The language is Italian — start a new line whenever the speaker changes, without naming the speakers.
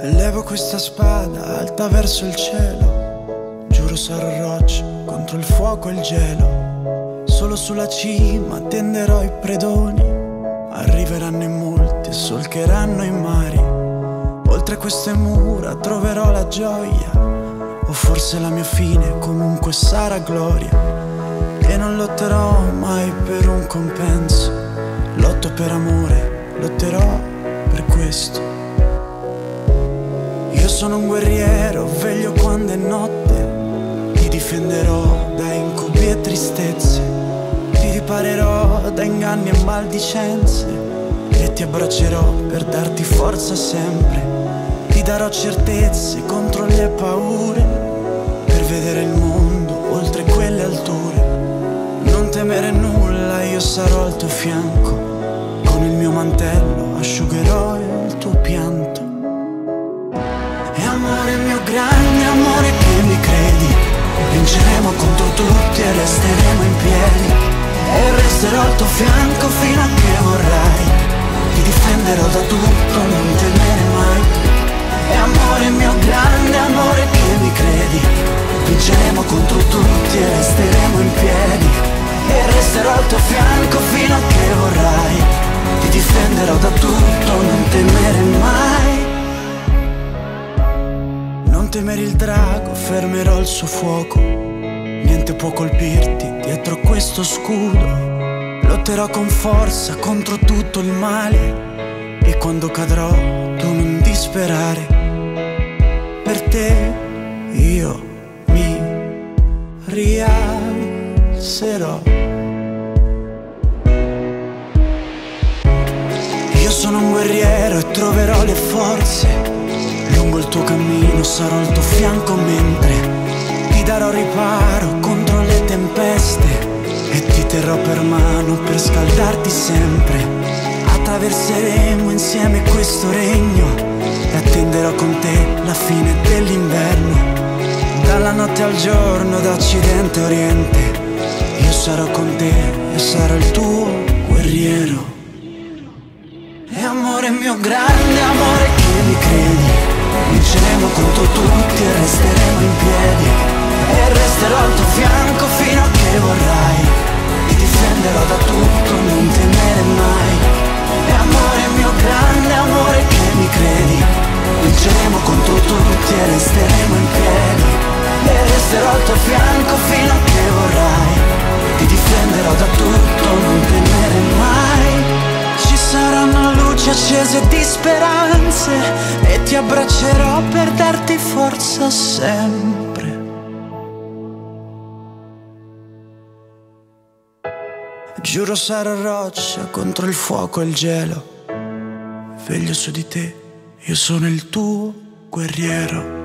Levo questa spada alta verso il cielo. Giuro sarò roccia contro il fuoco e il gelo. Solo sulla cima tenderò i predoni. Arriveranno in molti e solcheranno i mari. Oltre queste mura troverò la gioia. O forse la mia fine comunque sarà gloria. E non lotterò mai per un compenso. Lotto per amore, lotterò per questo. Sono un guerriero, veglio quando è notte. Ti difenderò da incubi e tristezze. Ti riparerò da inganni e maldicenze. E ti abbraccerò per darti forza sempre. Ti darò certezze contro le paure. Per vedere il mondo oltre quelle alture. Non temere nulla, io sarò al tuo fianco. Con il mio mantello asciugherò il tuo pianto. Grande amore che mi credi Vinceremo contro tutti e resteremo in piedi. E resterò al tuo fianco fino a che vorrai. Ti difenderò da tutto, non fermerò il suo fuoco. Niente può colpirti dietro questo scudo. Lotterò con forza contro tutto il male. E quando cadrò, tu non disperare. Per te io mi rialzerò. Io sono un guerriero e troverò le forze. Lungo il tuo cammino sarò al tuo fianco mentre ti darò riparo contro le tempeste e ti terrò per mano per scaldarti sempre. Attraverseremo insieme questo regno e attenderò con te la fine dell'inverno. Dalla notte al giorno, da occidente a oriente, io sarò con te e sarò il tuo guerriero. E amore mio grande Vinceremo contro tutti e resteremo in piedi. E resterò al tuo fianco fino a che vorrai. Ti difenderò da tutto, non temere mai. E amore mio grande amore che mi credi. Vinceremo contro tutti e resteremo in piedi. E resterò al tuo fianco fino a che vorrai. Ti difenderò da tutto, non temere mai. Ci saranno luci accese di speranze e ti abbraccerò per darti forza sempre. Giuro sarò roccia contro il fuoco e il gelo. Veglio su di te, io sono il tuo guerriero.